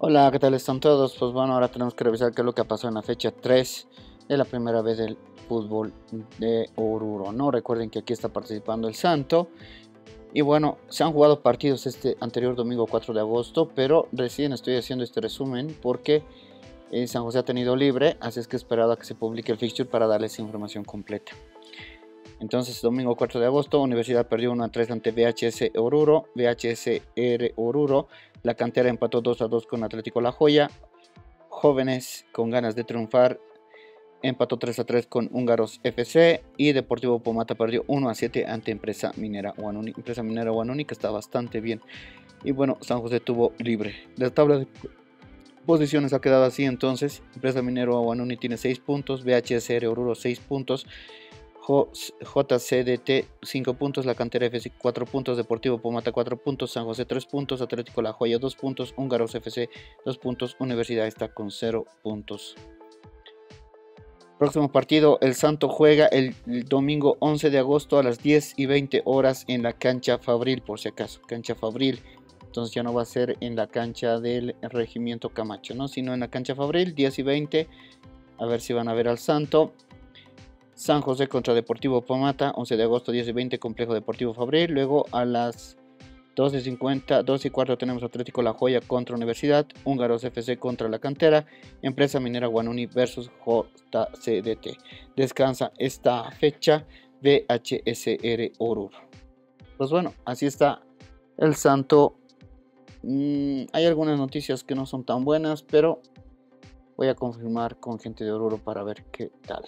Hola, ¿qué tal están todos? Pues bueno, ahora tenemos que revisar qué es lo que pasado en la fecha 3 de la primera vez del fútbol de Oruro, ¿no? Recuerden que aquí está participando el Santo. Y bueno, se han jugado partidos este anterior domingo 4 de agosto, pero recién estoy haciendo este resumen porque eh, San José ha tenido libre, así es que he esperado a que se publique el fixture para darles información completa. Entonces, domingo 4 de agosto, Universidad perdió 1 a 3 ante VHS Oruro, VHSR Oruro. La cantera empató 2 a 2 con Atlético La Joya. Jóvenes con ganas de triunfar empató 3 a 3 con Húngaros FC y Deportivo Pomata perdió 1 a 7 ante Empresa Minera Guanuni. Empresa Minera Guanuni que está bastante bien. Y bueno, San José tuvo libre. La tabla de posiciones ha quedado así entonces. Empresa Minero Guanuni tiene 6 puntos, VHSR Oruro 6 puntos. JCDT 5 puntos, La Cantera FC 4 puntos, Deportivo Pomata 4 puntos, San José 3 puntos, Atlético La Joya 2 puntos, Húngaros FC 2 puntos, Universidad está con 0 puntos. Próximo partido, el Santo juega el, domingo 11 de agosto a las 10 y 20 horas en la cancha Fabril, por si acaso, cancha Fabril. Entonces ya no va a ser en la cancha del Regimiento Camacho, ¿no? sino en la cancha Fabril, 10 y 20. A ver si van a ver al Santo. San José contra Deportivo Pomata, 11 de agosto, 10 y 20, Complejo Deportivo Fabril. Luego a las 12.50, 12 y cuarto tenemos Atlético La Joya contra Universidad, Húngaros FC contra La Cantera, Empresa Minera Guanuni versus JCDT. Descansa esta fecha VHSR Oruro. Pues bueno, así está el santo. Mm, hay algunas noticias que no son tan buenas, pero voy a confirmar con gente de Oruro para ver qué tal.